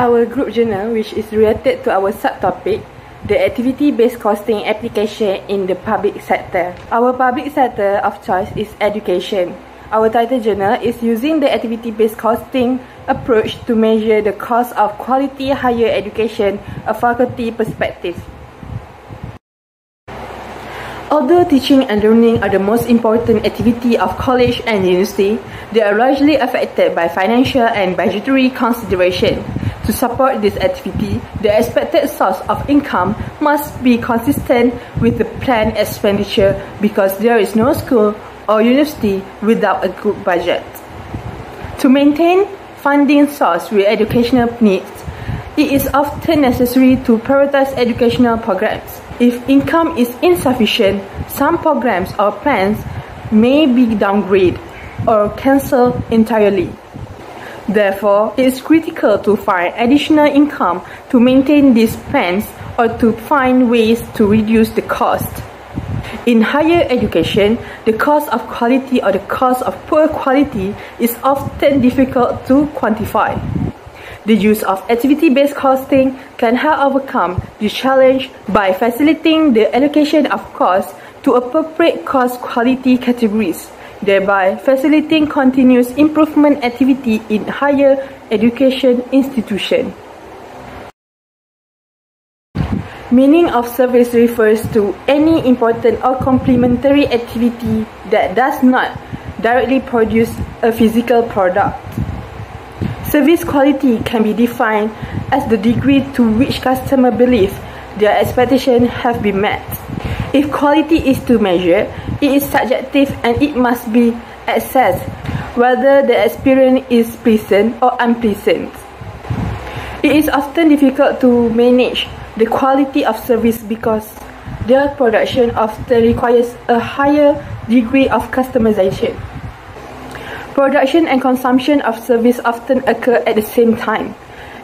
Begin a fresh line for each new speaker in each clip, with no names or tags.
Our group journal which is related to our subtopic the activity-based costing application in the public sector. Our public sector of choice is education. Our title journal is using the activity-based costing approach to measure the cost of quality higher education, a faculty perspective. Although teaching and learning are the most important activity of college and university, they are largely affected by financial and budgetary consideration. To support this activity, the expected source of income must be consistent with the planned expenditure because there is no school or university without a good budget. To maintain funding source with educational needs, it is often necessary to prioritize educational programs. If income is insufficient, some programs or plans may be downgraded or cancelled entirely. Therefore, it is critical to find additional income to maintain these plans or to find ways to reduce the cost. In higher education, the cost of quality or the cost of poor quality is often difficult to quantify. The use of activity-based costing can help overcome this challenge by facilitating the allocation of costs to appropriate cost quality categories thereby facilitating continuous improvement activity in higher education institution. Meaning of service refers to any important or complementary activity that does not directly produce a physical product. Service quality can be defined as the degree to which customer believe their expectations have been met. If quality is to measure, it is subjective and it must be assessed whether the experience is pleasant or unpleasant. It is often difficult to manage the quality of service because their production often requires a higher degree of customization. Production and consumption of service often occur at the same time.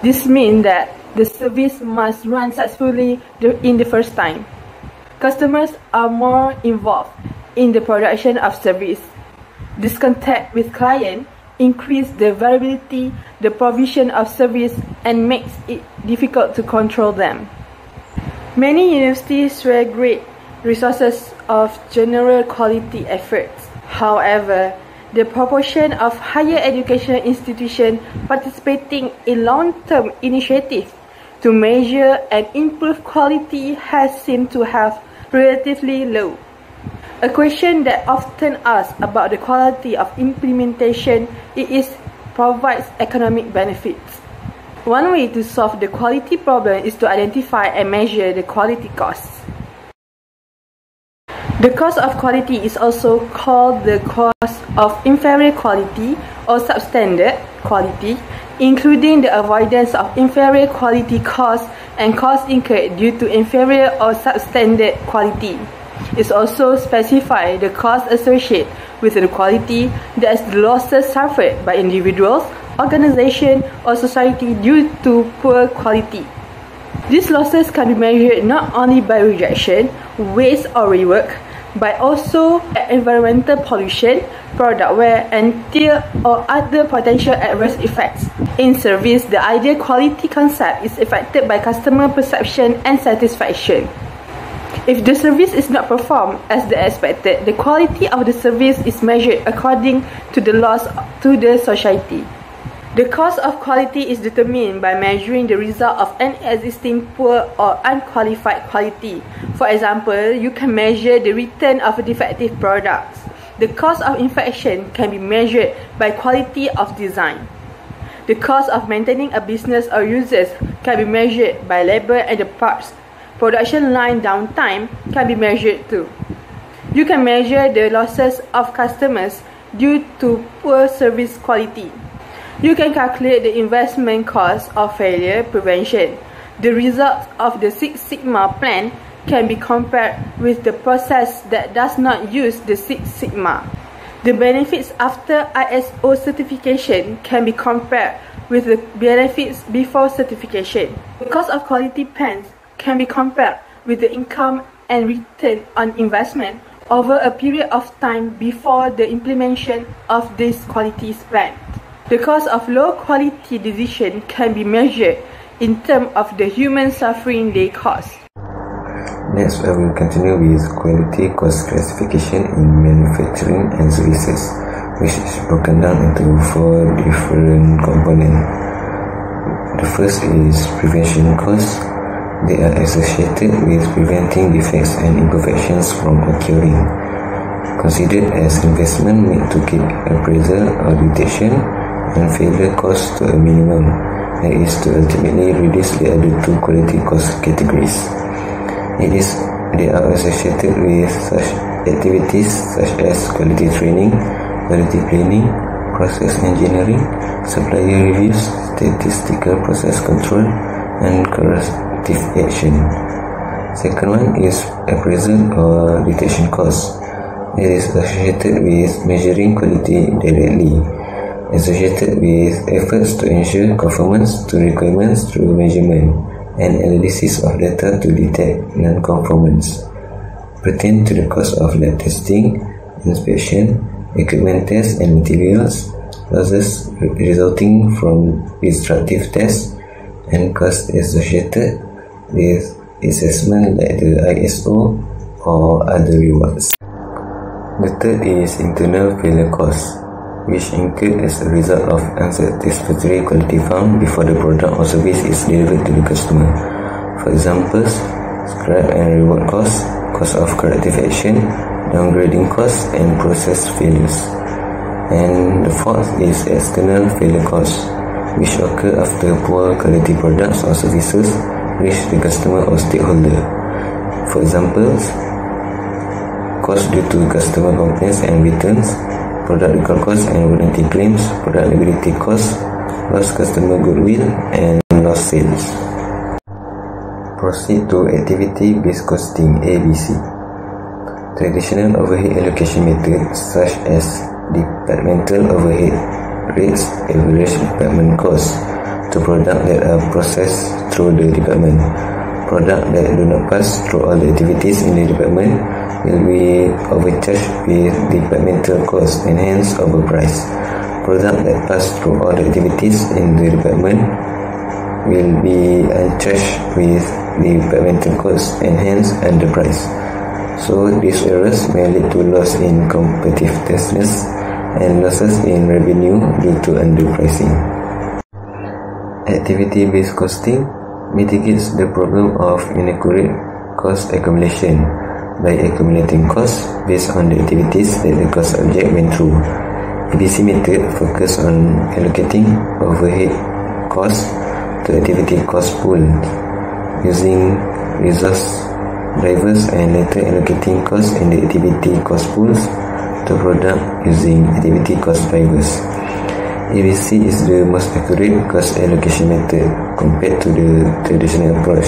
This means that the service must run successfully in the first time. Customers are more involved in the production of service. This contact with client increase the variability, the provision of service and makes it difficult to control them. Many universities share great resources of general quality efforts. However, the proportion of higher education institutions participating in long-term initiatives to measure and improve quality has seemed to have relatively low. A question that often asked about the quality of implementation is provides economic benefits. One way to solve the quality problem is to identify and measure the quality costs. The cost of quality is also called the cost of inferior quality or substandard quality, including the avoidance of inferior quality costs and costs incurred due to inferior or substandard quality. It also specifies the costs associated with the quality that is the losses suffered by individuals, organizations, or society due to poor quality. These losses can be measured not only by rejection, waste or rework, but also environmental pollution, product wear, and tear or other potential adverse effects. In service, the ideal quality concept is affected by customer perception and satisfaction. If the service is not performed as the expected, the quality of the service is measured according to the loss to the society. The cost of quality is determined by measuring the result of an existing poor or unqualified quality. For example, you can measure the return of defective products. The cost of infection can be measured by quality of design. The cost of maintaining a business or users can be measured by labor and the parts. Production line downtime can be measured too. You can measure the losses of customers due to poor service quality. You can calculate the investment cost of failure prevention. The results of the Six Sigma plan can be compared with the process that does not use the Six Sigma. The benefits after ISO certification can be compared with the benefits before certification. The cost of quality plans can be compared with the income and return on investment over a period of time before the implementation of this quality plan. The cause of low quality decision can be measured in terms of the human suffering they cause.
Next, I will continue with quality cost classification in manufacturing and services, which is broken down into four different components. The first is prevention costs. They are associated with preventing defects and imperfections from occurring. Considered as investment made to keep appraisal or detection and failure costs to a minimum, that is to ultimately reduce the other two quality cost categories. It is they are associated with such activities such as quality training, quality planning, process engineering, supplier reviews, statistical process control, and corrective action. Second one is appraisal or detection cost. It is associated with measuring quality directly, associated with efforts to ensure conformance to requirements through measurement and analysis of data to detect non-conformance pertain to the cost of lab testing, inspection, equipment tests and materials, losses resulting from destructive tests, and costs associated with assessment like the ISO or other rewards. The third is internal failure costs, which incur as a result of unsatisfactory quality found before the product or service is delivered to the customer. For example, scrap and reward costs, cost of corrective action, downgrading costs, and process failures. And the fourth is external failure costs, which occur after poor quality products or services reach the customer or stakeholder. For example, costs due to customer complaints and returns, product recall costs and warranty claims, product liability costs, lost customer goodwill, and lost sales. Proceed to activity-based costing ABC. Traditional overhead allocation methods such as departmental overhead rates average department costs to products that are processed through the department. Products that do not pass through all the activities in the department will be overcharged with the departmental costs and hence overpriced. Products that pass through all the activities in the department will be uncharged with the departmental costs and hence underpriced. So these errors may lead to loss in competitiveness and losses in revenue due to underpricing. Activity-based costing mitigates the problem of inaccurate cost accumulation by accumulating costs based on the activities that the cost subject went through. ABC method focus on allocating overhead costs to activity cost pool using resource drivers and later allocating costs in the activity cost pools to product using activity cost drivers. ABC is the most accurate cost allocation method compared to the traditional approach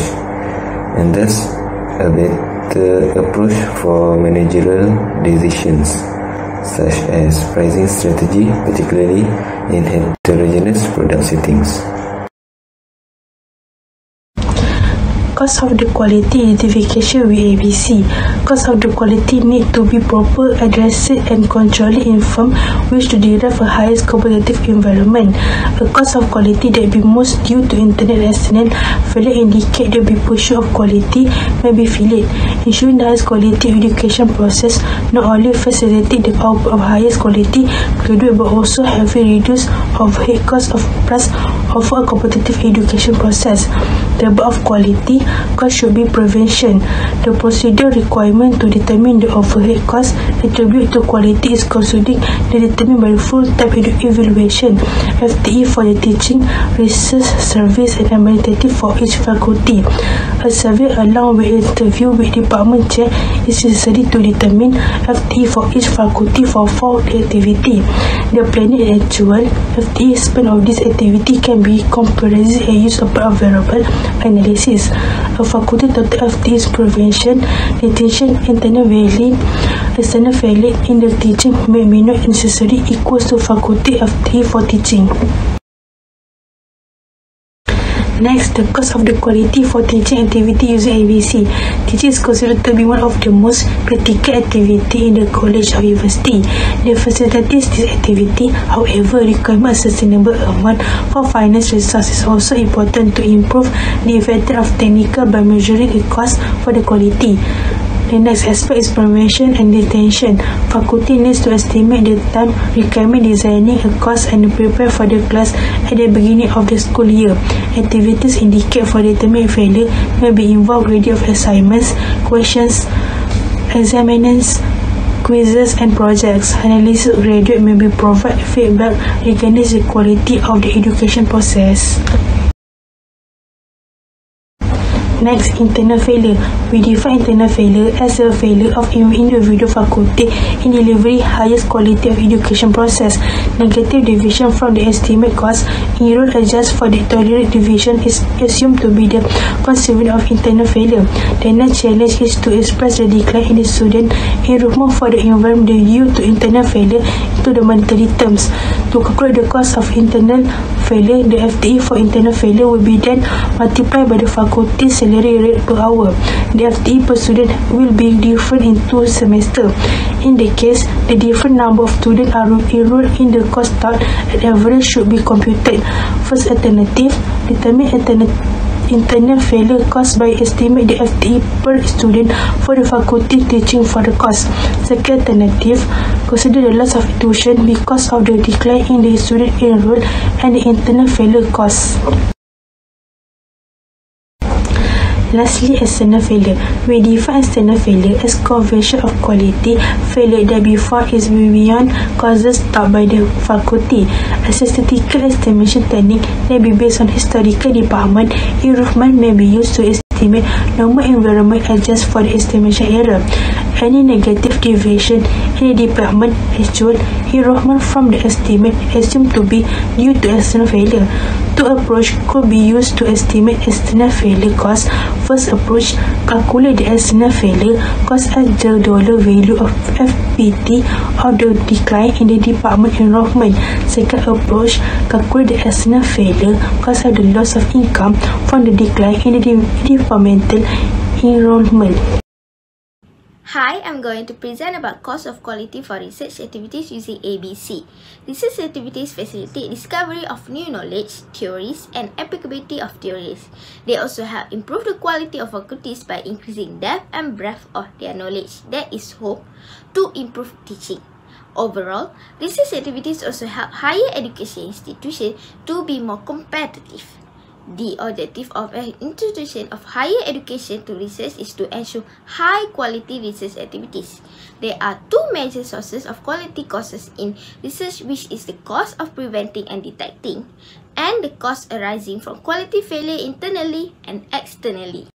and thus a better Uh, approach for managerial decisions such as pricing strategy particularly in heterogeneous product settings.
Cost of the quality identification with ABC. Cost of the quality need to be proper, addressed and controlled in firm which to derive a highest competitive environment. A cost of quality that be most due to and external failure indicate the be pursuit of quality may be failed. Ensuring the highest quality education process not only facilitate the output of highest quality graduate but also have a reduced overhead cost of plus offer a competitive education process. The above quality cost should be prevention. The procedure requirement to determine the overhead cost attribute to quality is considered determined by the full-time evaluation FTE for the teaching, research, service and administrative for each faculty. A survey along with interview with department chair is necessary to determine FTE for each faculty for four activity. The planning and actual FTE spent of this activity can be comparison and use of variable analysis. A faculty of this prevention, detention and Tanaveli is failing in the teaching may be not necessary equals to faculty of T for teaching. Next, the cost of the quality for teaching activity using ABC. Teaching is considered to be one of the most critical activity in the college or university. The facilities this activity, however, require a sustainable amount for finance resources. also important to improve the effectiveness of technical by measuring the cost for the quality. The next aspect is prevention and detention. Faculty needs to estimate the time requirement designing a course and prepare for the class at the beginning of the school year. Activities indicate for determined failure may be involved ready of assignments, questions, examinations, quizzes and projects. Analysis graduate may be provide feedback regarding the quality of the education process. Next, internal failure. We define internal failure as a failure of individual faculty in delivery highest quality of education process. Negative deviation from the estimate cost in rule adjust for the tolerant deviation is assumed to be the consequence of internal failure. The next challenge is to express the decline in the student enrollment for the environment due to internal failure into the monetary terms. To calculate the cost of internal failure, the FTE for internal failure will be then multiplied by the faculty's salary rate per hour. The FTE per student will be different in two semesters. In the case, the different number of students are enrolled in the course taught at average should be computed. First alternative, determine alternative internal failure caused by estimate the FTE per student for the faculty teaching for the course. Second alternative, consider the loss of tuition because of the decline in the student enrolled and the internal failure cost. Lastly, external failure. We define external failure as conversion of quality failure that before is beyond causes taught by the faculty. A statistical estimation technique may be based on historical department. Improvement may be used to estimate normal environment adjust for the estimation error. Any negative deviation in the department actual enrollment from the estimate assumed to be due to external failure. Two approach could be used to estimate external failure cost. First approach, calculate the external failure cost as the dollar value of FPT or the decline in the department enrollment. Second approach, calculate the external failure cost as the loss of income from the decline in the departmental enrollment.
Hi, I'm going to present about cost of quality for research activities using ABC. Research activities facilitate discovery of new knowledge, theories, and applicability of theories. They also help improve the quality of faculties by increasing depth and breadth of their knowledge. That is hope to improve teaching. Overall, research activities also help higher education institutions to be more competitive. The objective of an institution of higher education to research is to ensure high quality research activities. There are two major sources of quality costs in research which is the cost of preventing and detecting and the cost arising from quality failure internally and externally.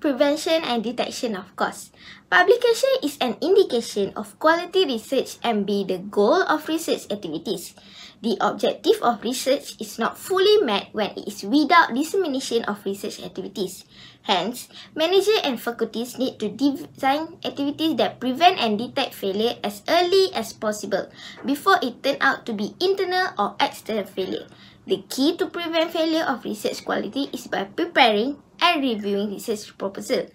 Prevention and detection of costs. Publication is an indication of quality research and be the goal of research activities. The objective of research is not fully met when it is without dissemination of research activities. Hence, manager and faculties need to design activities that prevent and detect failure as early as possible before it turn out to be internal or external failure. The key to prevent failure of research quality is by preparing and reviewing research proposal.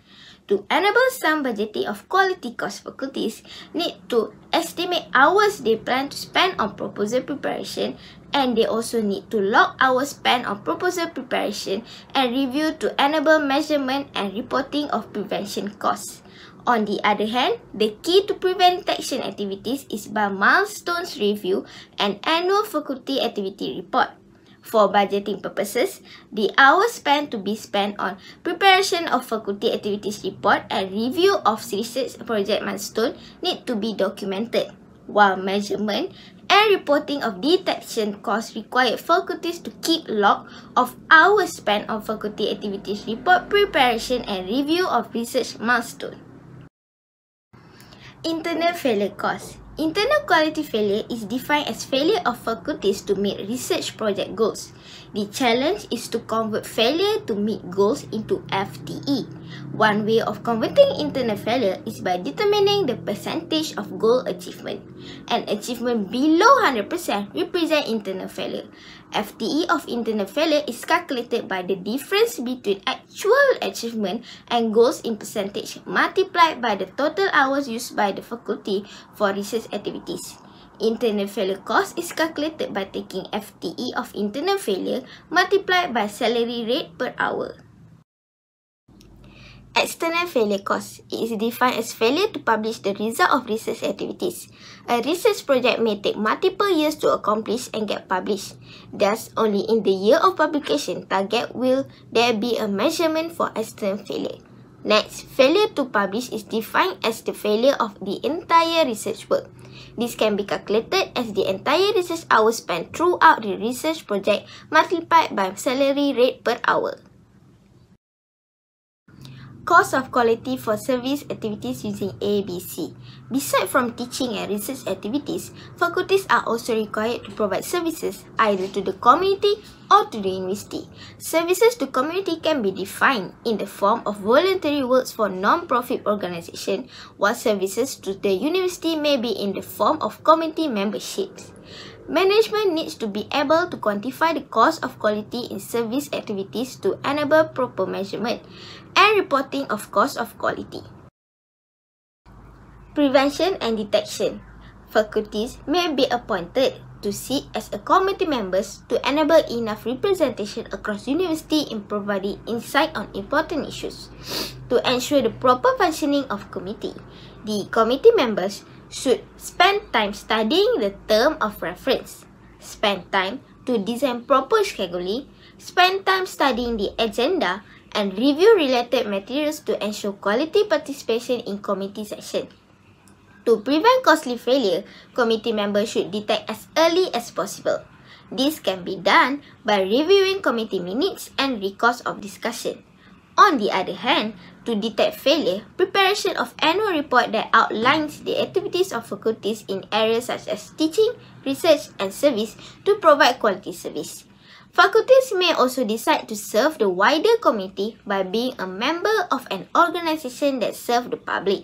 To enable some budgeting of quality cost faculties need to estimate hours they plan to spend on proposal preparation and they also need to log hours spent on proposal preparation and review to enable measurement and reporting of prevention costs. On the other hand, the key to prevent detection activities is by milestones review and annual faculty activity report. For budgeting purposes, the hours spent to be spent on preparation of faculty activities report and review of research project milestone need to be documented, while measurement and reporting of detection costs require faculties to keep log of hours spent on faculty activities report preparation and review of research milestone. Internal failure costs Internal quality failure is defined as failure of faculties to meet research project goals. The challenge is to convert failure to meet goals into FTE. One way of converting internal failure is by determining the percentage of goal achievement. An achievement below 100% represent internal failure. FTE of internal failure is calculated by the difference between actual achievement and goals in percentage multiplied by the total hours used by the faculty for research activities. Internal failure cost is calculated by taking FTE of internal failure multiplied by salary rate per hour. External failure cost is defined as failure to publish the result of research activities. A research project may take multiple years to accomplish and get published. Thus, only in the year of publication target will there be a measurement for external failure. Next, failure to publish is defined as the failure of the entire research work. This can be calculated as the entire research hours spent throughout the research project multiplied by salary rate per hour. Cost of quality for service activities using ABC. Besides from teaching and research activities, faculties are also required to provide services either to the community or to the university. Services to community can be defined in the form of voluntary works for non-profit organisation, while services to the university may be in the form of community memberships. Management needs to be able to quantify the cost of quality in service activities to enable proper measurement and reporting of cost of quality. Prevention and detection. Faculties may be appointed to sit as a committee members to enable enough representation across university in providing insight on important issues. To ensure the proper functioning of committee, the committee members should spend time studying the term of reference, spend time to design proper scheduling, spend time studying the agenda, and review related materials to ensure quality participation in committee session. To prevent costly failure, committee members should detect as early as possible. This can be done by reviewing committee minutes and records of discussion. On the other hand, to detect failure, preparation of annual report that outlines the activities of faculties in areas such as teaching, research and service to provide quality service. Faculties may also decide to serve the wider community by being a member of an organisation that serves the public.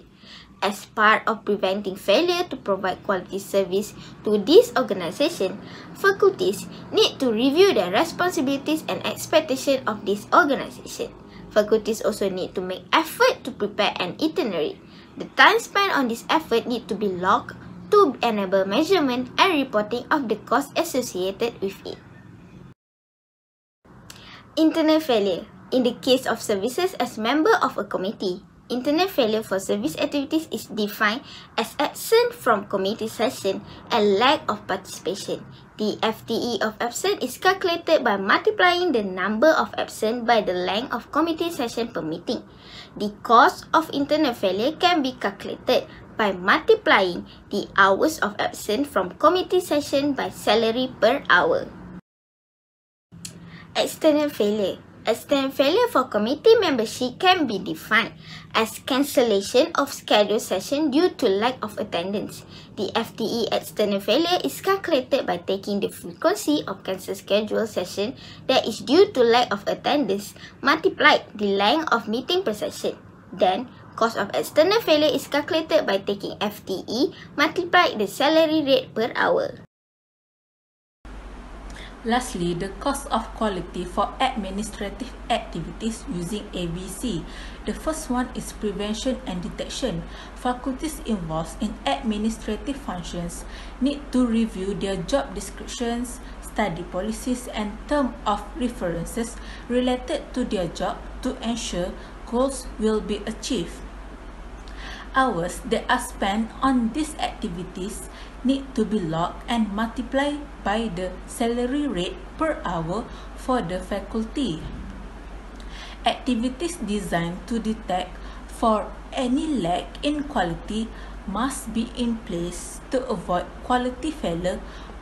As part of preventing failure to provide quality service to this organisation, faculties need to review their responsibilities and expectations of this organisation. Faculties also need to make effort to prepare an itinerary. The time spent on this effort need to be logged to enable measurement and reporting of the cost associated with it. Internal failure. In the case of services as member of a committee, internal failure for service activities is defined as absent from committee session and lack of participation. The FTE of absent is calculated by multiplying the number of absent by the length of committee session per meeting. The cost of internal failure can be calculated by multiplying the hours of absent from committee session by salary per hour. External failure External failure for committee membership can be defined as cancellation of scheduled session due to lack of attendance. The FTE external failure is calculated by taking the frequency of cancelled scheduled session that is due to lack of attendance multiplied the length of meeting per session. Then, cost of external failure is calculated by taking FTE multiplied the salary rate per hour.
Lastly, the cost of quality for administrative activities using ABC. The first one is prevention and detection. Faculties involved in administrative functions need to review their job descriptions, study policies and term of references related to their job to ensure goals will be achieved. Hours that are spent on these activities need to be logged and multiplied by the salary rate per hour for the faculty. Activities designed to detect for any lack in quality must be in place to avoid quality failure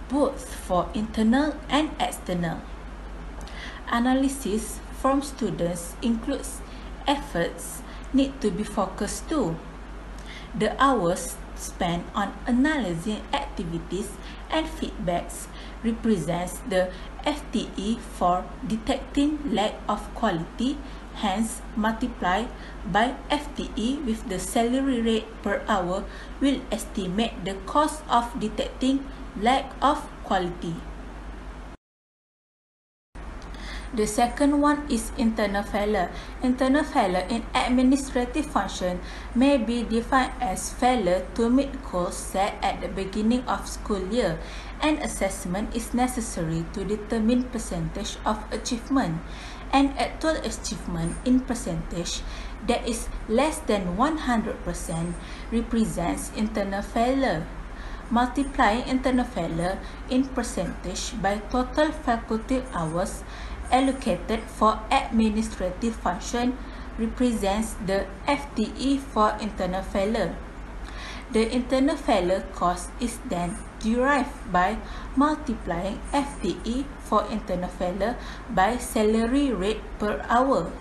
both for internal and external. Analysis from students includes efforts need to be focused too. The hours spent on analyzing activities and feedbacks represents the FTE for detecting lack of quality, hence multiply by FTE with the salary rate per hour will estimate the cost of detecting lack of quality. The second one is internal failure. Internal failure in administrative function may be defined as failure to meet goals set at the beginning of school year. An assessment is necessary to determine percentage of achievement. An actual achievement in percentage that is less than 100% represents internal failure. Multiplying internal failure in percentage by total faculty hours allocated for administrative function represents the FTE for internal failure. The internal failure cost is then derived by multiplying FTE for internal failure by salary rate per hour.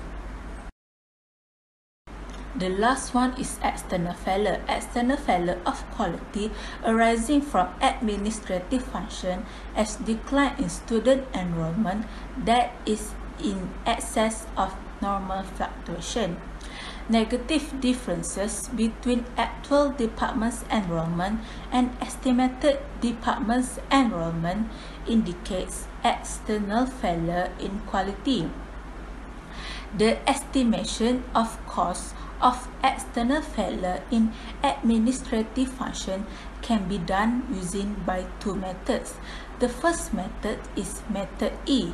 The last one is external failure. External failure of quality arising from administrative function as decline in student enrollment that is in excess of normal fluctuation. Negative differences between actual department's enrollment and estimated department's enrollment indicates external failure in quality. The estimation of cost of external failure in administrative function can be done using by two methods. The first method is method E.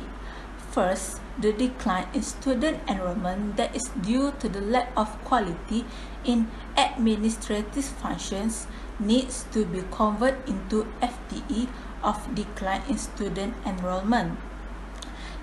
First, the decline in student enrollment that is due to the lack of quality in administrative functions needs to be converted into FTE of decline in student enrollment.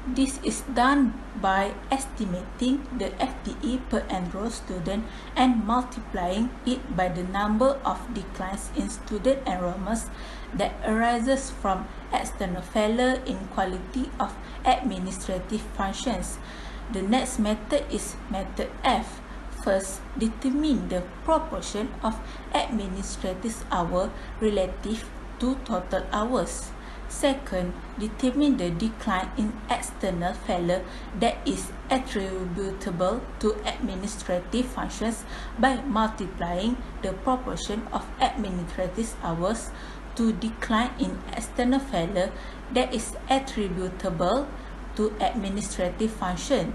This is done by estimating the FTE per enrolled student and multiplying it by the number of declines in student enrollments that arises from external failure in quality of administrative functions. The next method is method F. First, determine the proportion of administrative hour relative to total hours. Second, determine the decline in external failure that is attributable to administrative functions by multiplying the proportion of administrative hours to decline in external failure that is attributable to administrative function.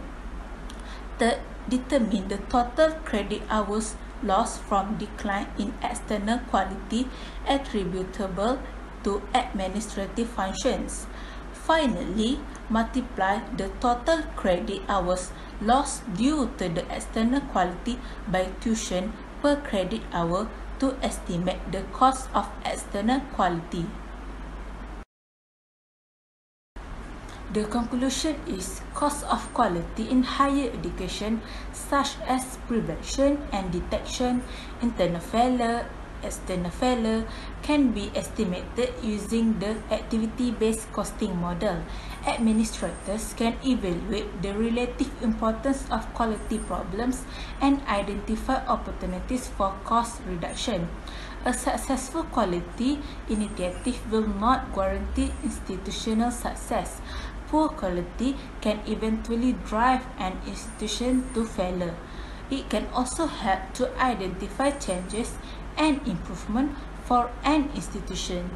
Third, determine the total credit hours lost from decline in external quality attributable to administrative functions. Finally, multiply the total credit hours lost due to the external quality by tuition per credit hour to estimate the cost of external quality. The conclusion is cost of quality in higher education such as prevention and detection, internal failure, external failure can be estimated using the activity-based costing model. Administrators can evaluate the relative importance of quality problems and identify opportunities for cost reduction. A successful quality initiative will not guarantee institutional success. Poor quality can eventually drive an institution to failure. It can also help to identify changes and improvement for an institution